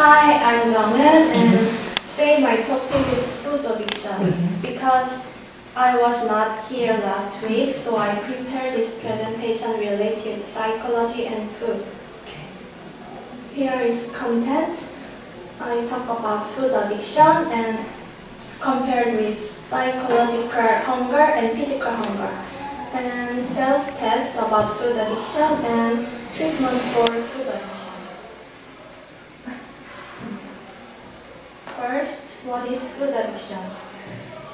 Hi, I'm Jung-Eun, and today my topic is food addiction mm-hmm. because I was not here last week, so I prepared this presentation related psychology and food. Okay. Here is contents. I talk about food addiction and compared with psychological hunger and physical hunger, and self-test about food addiction and treatment for food addiction. What is food addiction?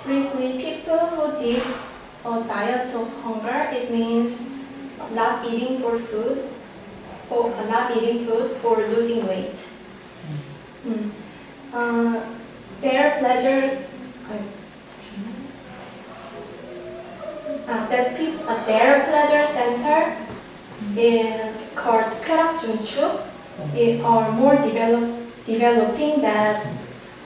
Briefly, people who did a diet of hunger, it means not eating for food, for not eating food for losing weight. Mm. Uh, their pleasure, uh, uh that pe uh, their pleasure center is called Karakjunchuk, eh, are more develop developing than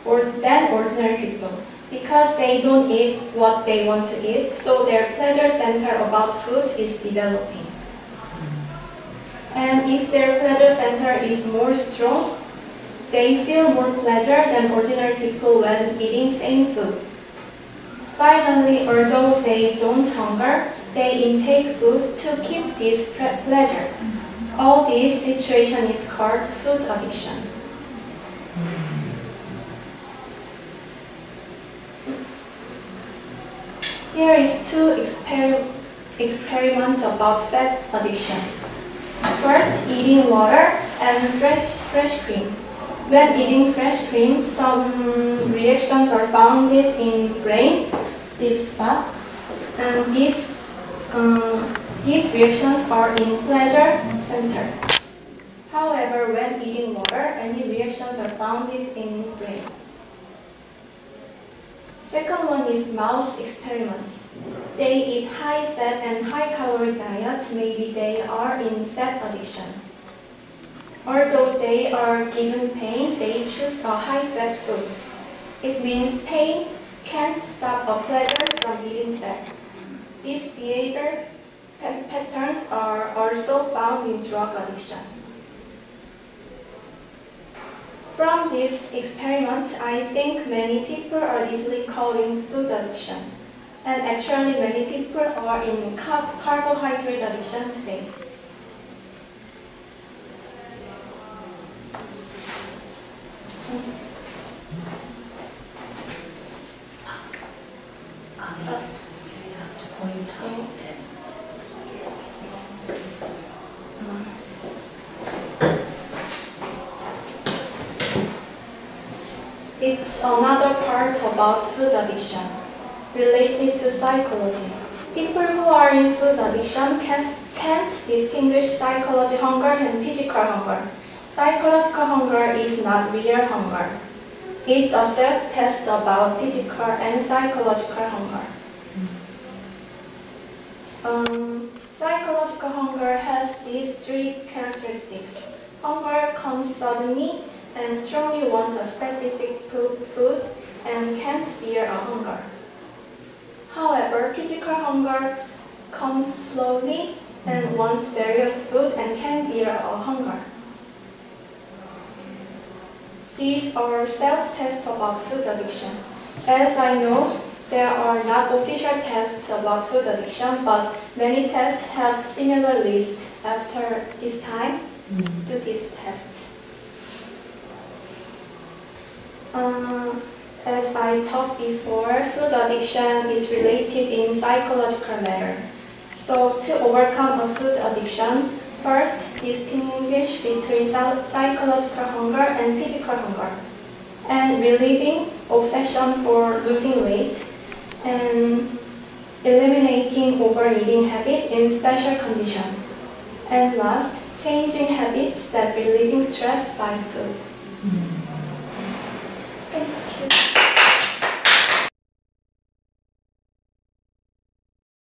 or than ordinary people because they don't eat what they want to eat, so their pleasure center about food is developing. And if their pleasure center is more strong, they feel more pleasure than ordinary people when eating same food. Finally, although they don't hunger, they intake food to keep this pleasure. All this situation is called food addiction. Here is two exper- experiments about fat addiction. First, eating water and fresh, fresh cream. When eating fresh cream, some reactions are found in brain, this spot, and these, uh, these reactions are in pleasure center. However, when eating water, any reactions are found in brain. Second one is mouse experiments. They eat high fat and high calorie diets, maybe they are in fat addiction. Although they are given pain, they choose a high fat food. It means pain can't stop a pleasure from eating fat. These behavior pat- patterns are also found in drug addiction. From this experiment, I think many people are easily calling food addiction. And actually, many people are in car- carbohydrate addiction today. Mm-hmm. Uh, It's another part about food addiction related to psychology. People who are in food addiction can't, can't distinguish psychology hunger and physical hunger. Psychological hunger is not real hunger. It's a self-test about physical and psychological hunger. Um, psychological hunger has these three characteristics. Hunger comes suddenly and strongly wants a specific food and can't bear a hunger. However, physical hunger comes slowly and mm-hmm. wants various food and can bear a hunger. These are self-tests about food addiction. As I know, there are not official tests about food addiction, but many tests have similar lists after this time to mm-hmm. this test. Uh, as I talked before, food addiction is related in psychological manner. So to overcome a food addiction, first distinguish between psychological hunger and physical hunger, and relieving obsession for losing weight, and eliminating overeating habit in special condition, and last changing habits that releasing stress by food.